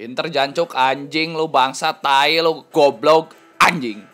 Inter jancuk anjing lu bangsa tai lu goblok anjing.